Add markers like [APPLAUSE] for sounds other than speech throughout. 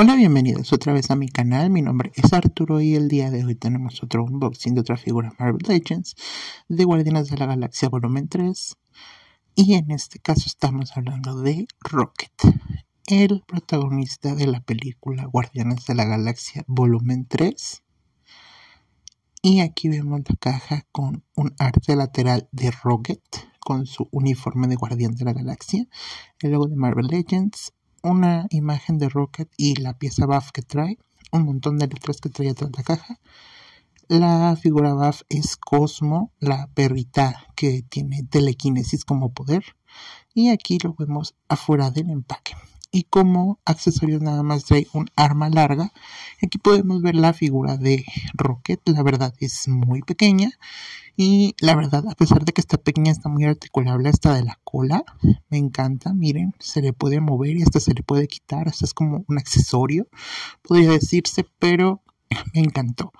Hola, bienvenidos otra vez a mi canal. Mi nombre es Arturo y el día de hoy tenemos otro unboxing de otra figura Marvel Legends de Guardianes de la Galaxia Volumen 3. Y en este caso estamos hablando de Rocket, el protagonista de la película Guardianes de la Galaxia Volumen 3. Y aquí vemos la caja con un arte lateral de Rocket con su uniforme de Guardián de la Galaxia, el logo de Marvel Legends, una imagen de Rocket y la pieza buff que trae, un montón de letras que trae atrás de la caja. La figura buff es Cosmo, la perrita que tiene telequinesis como poder. Y aquí lo vemos afuera del empaque y como accesorio nada más trae un arma larga. Aquí podemos ver la figura de Rocket, la verdad es muy pequeña y la verdad a pesar de que está pequeña está muy articulable hasta de la cola. Me encanta, miren, se le puede mover y hasta se le puede quitar, hasta es como un accesorio, podría decirse, pero [CLEARS THROAT] me encantó.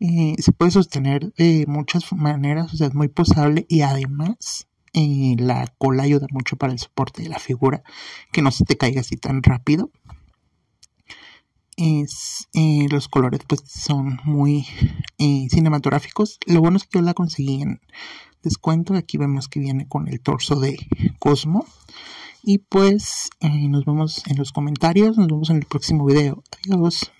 Eh, se puede sostener de muchas maneras, o sea, es muy posable y además la cola ayuda mucho para el soporte de la figura, que no se te caiga así tan rápido. Es, eh, los colores pues son muy eh, cinematográficos. Lo bueno es que yo la conseguí en descuento. Aquí vemos que viene con el torso de Cosmo. Y pues eh, nos vemos en los comentarios. Nos vemos en el próximo video. Adiós.